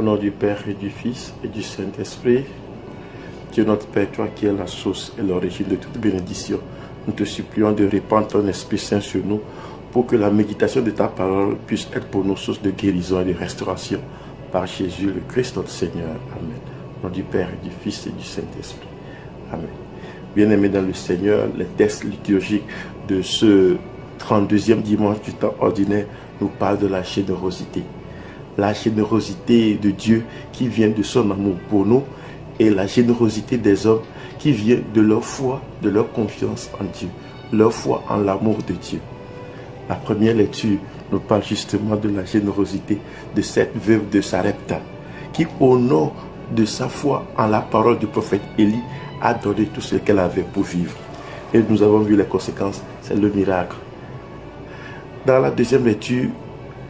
Au nom du Père et du Fils et du Saint-Esprit, Dieu notre Père, toi qui es la source et l'origine de toute bénédiction, nous te supplions de répandre ton Esprit Saint sur nous pour que la méditation de ta parole puisse être pour nous source de guérison et de restauration. Par Jésus le Christ notre Seigneur. Amen. Au nom du Père et du Fils et du Saint-Esprit. Amen. Bien-aimés dans le Seigneur, les textes liturgiques de ce 32e dimanche du temps ordinaire nous parlent de la générosité. La générosité de Dieu qui vient de son amour pour nous et la générosité des hommes qui vient de leur foi, de leur confiance en Dieu, leur foi en l'amour de Dieu. La première lecture nous parle justement de la générosité de cette veuve de Sarepta qui, au nom de sa foi en la parole du prophète Élie, a donné tout ce qu'elle avait pour vivre. Et nous avons vu les conséquences, c'est le miracle. Dans la deuxième lecture,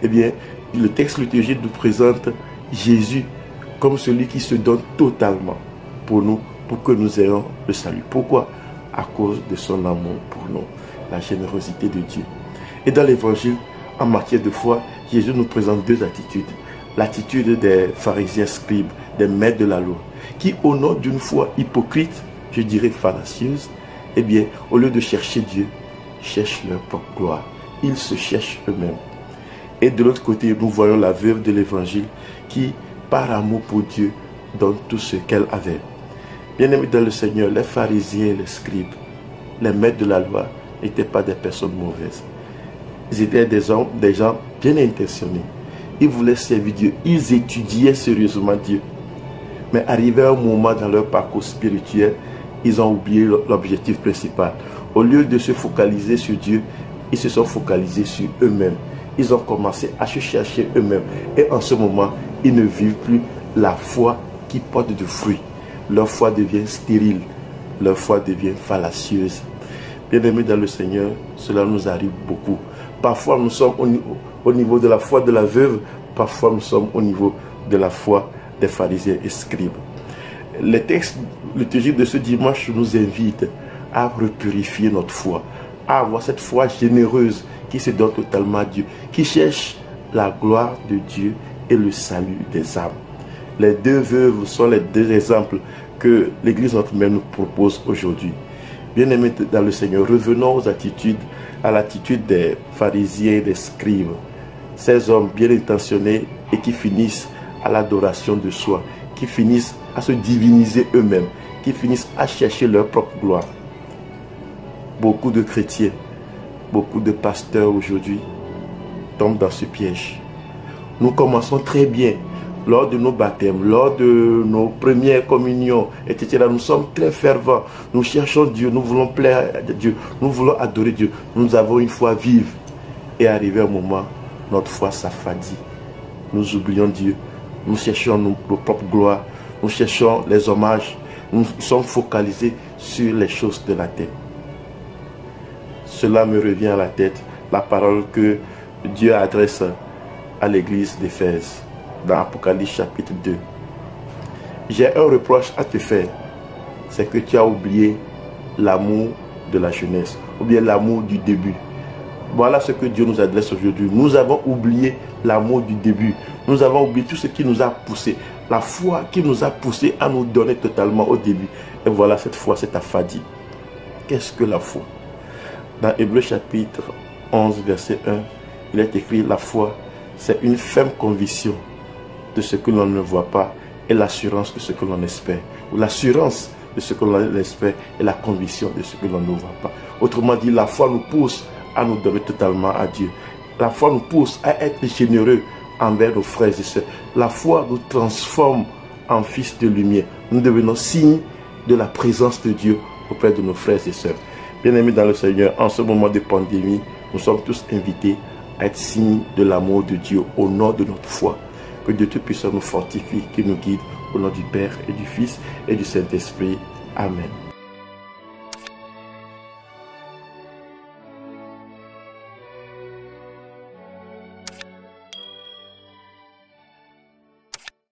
eh bien, le texte liturgique nous présente Jésus comme celui qui se donne totalement pour nous, pour que nous ayons le salut. Pourquoi? À cause de son amour pour nous, la générosité de Dieu. Et dans l'évangile, en matière de foi, Jésus nous présente deux attitudes. L'attitude des pharisiens scribes, des maîtres de la loi, qui au nom d'une foi hypocrite, je dirais fallacieuse, eh bien, au lieu de chercher Dieu, cherchent leur propre gloire. Ils se cherchent eux-mêmes. Et de l'autre côté, nous voyons la veuve de l'évangile qui, par amour pour Dieu, donne tout ce qu'elle avait. Bien-aimés dans le Seigneur, les pharisiens les scribes, les maîtres de la loi, n'étaient pas des personnes mauvaises. Ils étaient des hommes, des gens bien intentionnés. Ils voulaient servir Dieu. Ils étudiaient sérieusement Dieu. Mais arrivé un moment dans leur parcours spirituel, ils ont oublié l'objectif principal. Au lieu de se focaliser sur Dieu, ils se sont focalisés sur eux-mêmes. Ils ont commencé à se chercher eux-mêmes. Et en ce moment, ils ne vivent plus la foi qui porte du fruit. Leur foi devient stérile. Leur foi devient fallacieuse. Bien-aimés dans le Seigneur, cela nous arrive beaucoup. Parfois, nous sommes au niveau de la foi de la veuve. Parfois, nous sommes au niveau de la foi des pharisiens et scribes. Les textes liturgiques de ce dimanche nous invitent à repurifier notre foi, à avoir cette foi généreuse qui se donne totalement à Dieu, qui cherche la gloire de Dieu et le salut des âmes. Les deux veuves sont les deux exemples que l'Église notre Mère nous propose aujourd'hui. Bien-aimés dans le Seigneur, revenons aux attitudes, à l'attitude des pharisiens des scribes. Ces hommes bien intentionnés et qui finissent à l'adoration de soi, qui finissent à se diviniser eux-mêmes, qui finissent à chercher leur propre gloire. Beaucoup de chrétiens, beaucoup de pasteurs aujourd'hui tombent dans ce piège. Nous commençons très bien lors de nos baptêmes, lors de nos premières communions, etc. Nous sommes très fervents. Nous cherchons Dieu, nous voulons plaire à Dieu, nous voulons adorer Dieu. Nous avons une foi vive. Et arrivé un moment, notre foi s'affadit. Nous oublions Dieu. Nous cherchons nos, propres gloires. Nous cherchons les hommages. Nous sommes focalisés sur les choses de la terre. Cela me revient à la tête, la parole que Dieu adresse à l'église d'Éphèse dans Apocalypse chapitre 2. J'ai un reproche à te faire, c'est que tu as oublié l'amour de la jeunesse, ou bien l'amour du début. Voilà ce que Dieu nous adresse aujourd'hui. Nous avons oublié l'amour du début. Nous avons oublié tout ce qui nous a poussé. La foi qui nous a poussé à nous donner totalement au début. Et voilà cette foi, cette affadie. Qu'est-ce que la foi? Dans Hébreu chapitre 11, verset 1, il est écrit la foi, c'est une ferme conviction de ce que l'on ne voit pas et l'assurance de ce que l'on espère. Ou l'assurance de ce que l'on espère et la conviction de ce que l'on ne voit pas. Autrement dit, la foi nous pousse à nous donner totalement à Dieu. La foi nous pousse à être généreux envers nos frères et sœurs. La foi nous transforme en fils de lumière. Nous devenons signe de la présence de Dieu auprès de nos frères et sœurs. Bien-aimés dans le Seigneur, en ce moment de pandémie, nous sommes tous invités à être signes de l'amour de Dieu au nom de notre foi. Que Dieu Tout-Puissant nous fortifie, qui nous guide au nom du Père et du Fils et du Saint-Esprit. Amen.